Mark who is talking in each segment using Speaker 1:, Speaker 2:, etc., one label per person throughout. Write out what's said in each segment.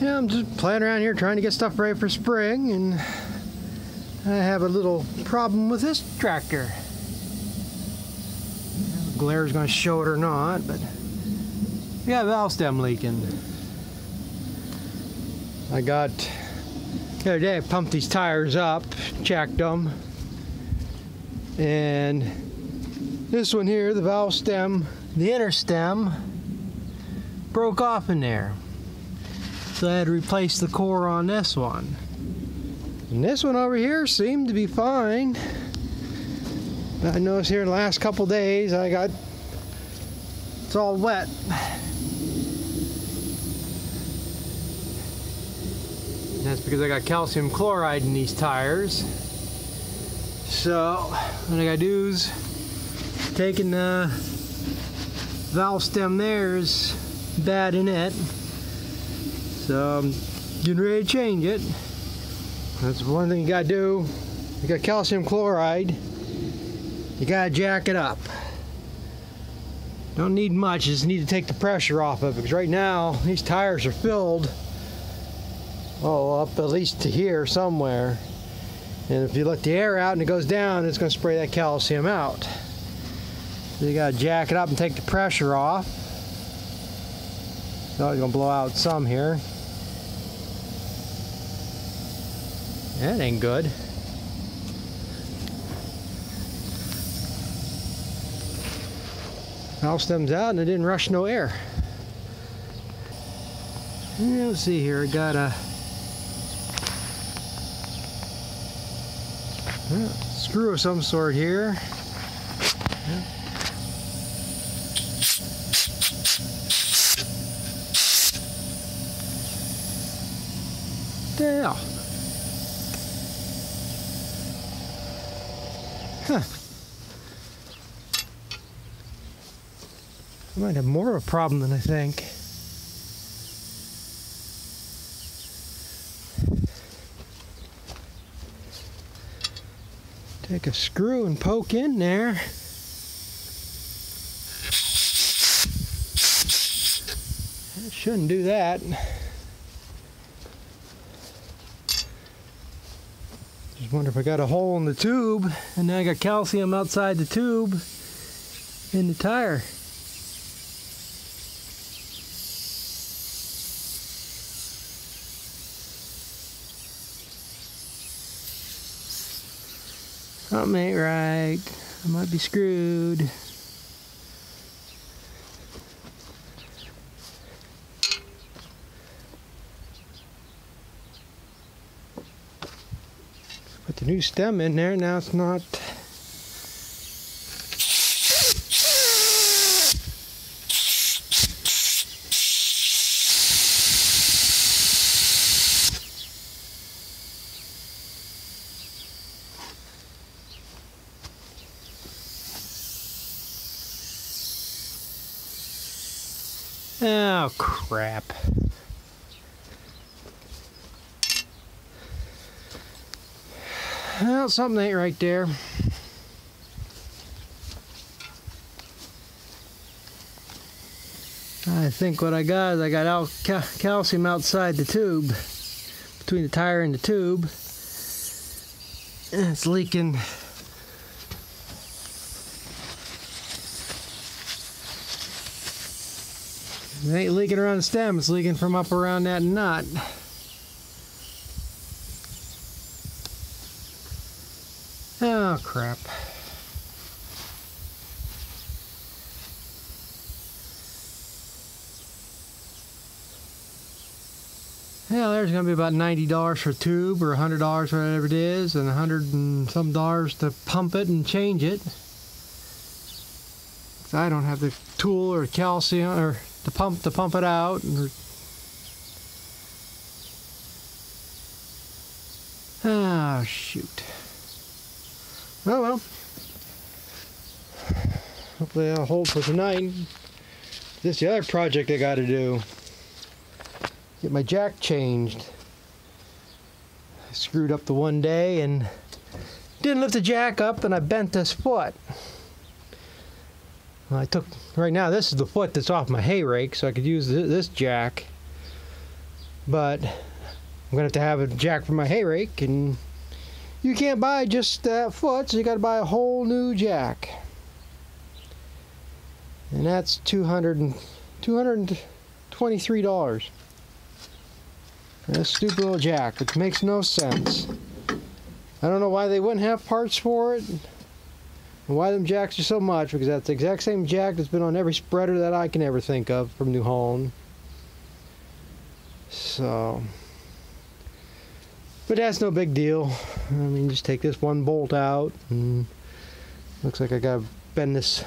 Speaker 1: Yeah, I'm just playing around here trying to get stuff ready for spring, and I have a little problem with this tractor. Glare's going to show it or not, but yeah, valve stem leaking. I got the other day I pumped these tires up, checked them, and this one here, the valve stem, the inner stem, broke off in there. So I had to replace the core on this one. And this one over here seemed to be fine. But I noticed here in the last couple days I got it's all wet. That's because I got calcium chloride in these tires. So what I gotta do is taking the valve stem there is bad in it. So I'm getting ready to change it. That's one thing you gotta do. You got calcium chloride. You gotta jack it up. Don't need much, just need to take the pressure off of it because right now these tires are filled oh up at least to here somewhere. And if you let the air out and it goes down, it's gonna spray that calcium out. So you gotta jack it up and take the pressure off. So it's gonna blow out some here. That ain't good. Valve stems out and it didn't rush no air. Yeah, let's see here, I got a screw of some sort here. There. Huh. I might have more of a problem than I think. Take a screw and poke in there. Shouldn't do that. Wonder if I got a hole in the tube and now I got calcium outside the tube in the tire. Something ain't right. I might be screwed. Put the new stem in there. Now it's not. Oh, crap. Well, something ain't right there. I think what I got is I got al cal calcium outside the tube, between the tire and the tube. And it's leaking It ain't leaking around the stem, it's leaking from up around that nut. Oh, crap. Yeah, there's going to be about $90 for a tube or $100 whatever it is and 100 and some dollars to pump it and change it. I don't have the tool or calcium or the pump to pump it out. Or... Oh, ah, shoot. Oh, well. Hopefully I'll hold for tonight. This is the other project I got to do. Get my jack changed. I screwed up the one day and didn't lift the jack up and I bent this foot. Well, I took, right now this is the foot that's off my hay rake so I could use this jack. but I'm gonna have to have a jack for my hay rake, and you can't buy just that foot, so you got to buy a whole new jack, and that's 200 223 dollars. That stupid little jack, which makes no sense. I don't know why they wouldn't have parts for it. And why them jacks are so much, because that's the exact same jack that's been on every spreader that I can ever think of from New Holland. So, but that's no big deal. I mean, just take this one bolt out, and looks like I gotta bend this,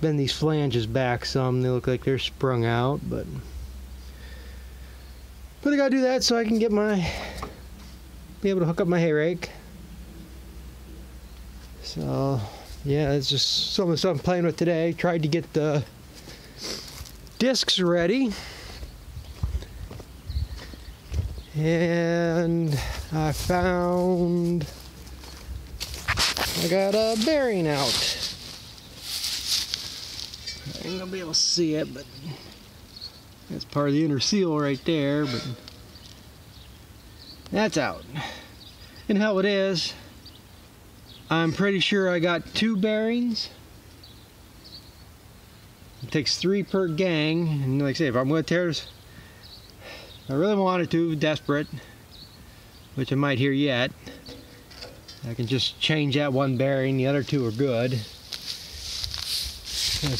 Speaker 1: bend these flanges back some. They look like they're sprung out, but but I gotta do that so I can get my, be able to hook up my hay rake. So yeah, it's just some of the stuff I'm playing with today. Tried to get the discs ready. And I found I got a bearing out. I ain't gonna be able to see it, but that's part of the inner seal right there, but that's out. And how it is, I'm pretty sure I got two bearings. It takes three per gang, and like I say, if I'm gonna tear this, I really wanted to, desperate, which I might hear yet. I can just change that one bearing, the other two are good. Let's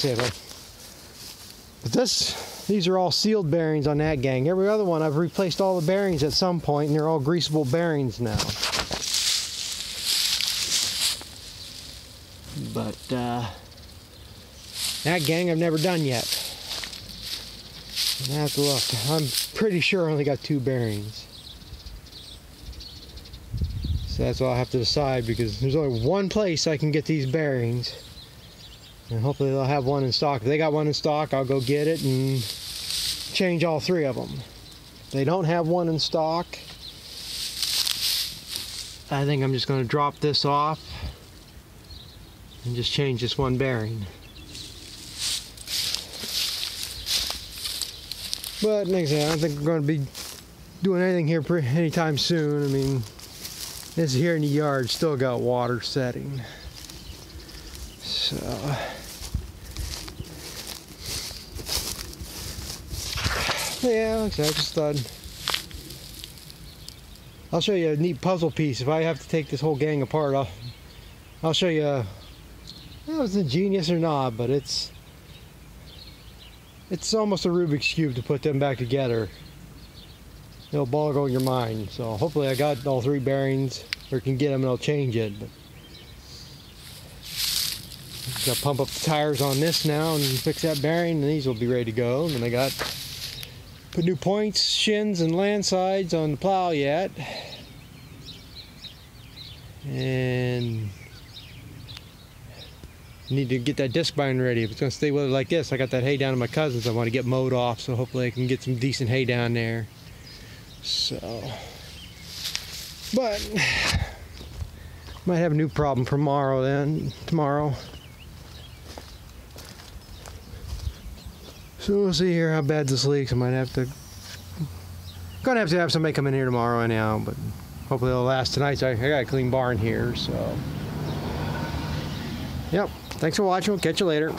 Speaker 1: see if I, but this, these are all sealed bearings on that gang. Every other one, I've replaced all the bearings at some point, and they're all greasable bearings now. But uh, that gang I've never done yet. Have to look. I'm pretty sure I only got two bearings. So that's all I have to decide because there's only one place I can get these bearings. And hopefully they'll have one in stock. If they got one in stock, I'll go get it and change all three of them. If they don't have one in stock, I think I'm just going to drop this off and just change this one bearing. But I I don't think we're going to be doing anything here anytime soon. I mean, this here in the yard still got water setting. So. Yeah, like just thought I'll show you a neat puzzle piece. If I have to take this whole gang apart, I'll I'll show you. Uh, it was a genius or not, but it's it's almost a Rubik's cube to put them back together. It'll boggle your mind. So hopefully I got all three bearings, or can get them and I'll change it. But got to pump up the tires on this now and fix that bearing, and these will be ready to go. And then I got put new points, shins, and land sides on the plow yet. And need to get that Discbine ready. If it's going to stay weathered like this, I got that hay down to my cousin's. I want to get mowed off, so hopefully I can get some decent hay down there. So, but might have a new problem tomorrow. Then tomorrow. So we'll see here how bad this leaks. I might have to. Gonna have to have somebody come in here tomorrow anyhow, but hopefully it'll last tonight. So I, I got a clean barn here, so. Yep. Thanks for watching. We'll catch you later.